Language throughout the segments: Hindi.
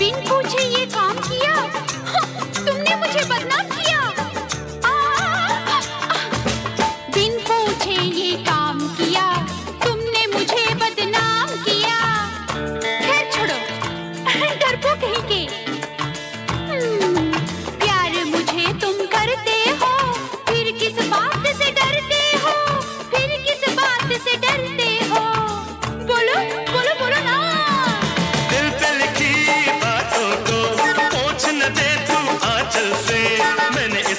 बिन पूछे ये काम किया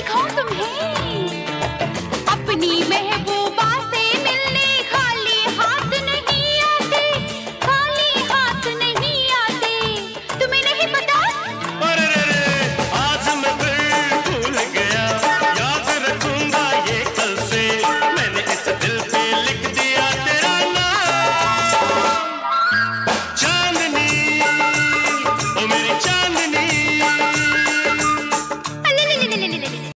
he calls them hay.